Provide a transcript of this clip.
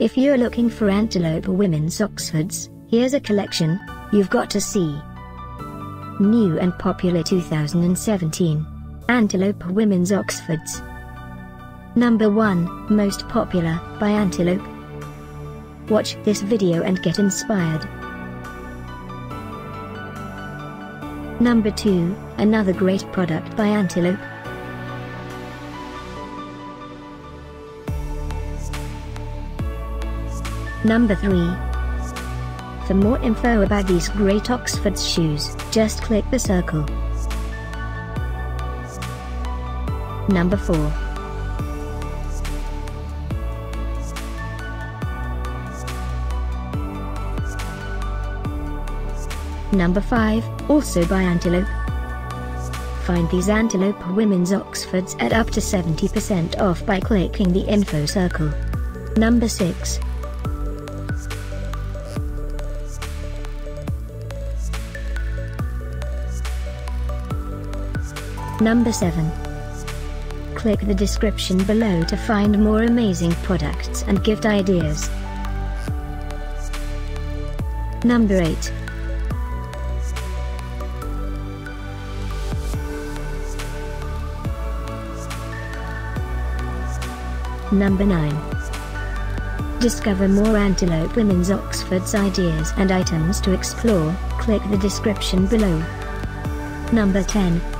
If you're looking for Antelope Women's Oxfords, here's a collection you've got to see. New and popular 2017 Antelope Women's Oxfords. Number 1 Most popular by Antelope. Watch this video and get inspired. Number 2 Another great product by Antelope. Number 3. For more info about these great Oxford shoes, just click the circle. Number 4. Number 5, also by Antelope. Find these Antelope women's Oxfords at up to 70% off by clicking the info circle. Number 6. Number 7. Click the description below to find more amazing products and gift ideas. Number 8. Number 9. Discover more Antelope Women's Oxford's ideas and items to explore, click the description below. Number 10.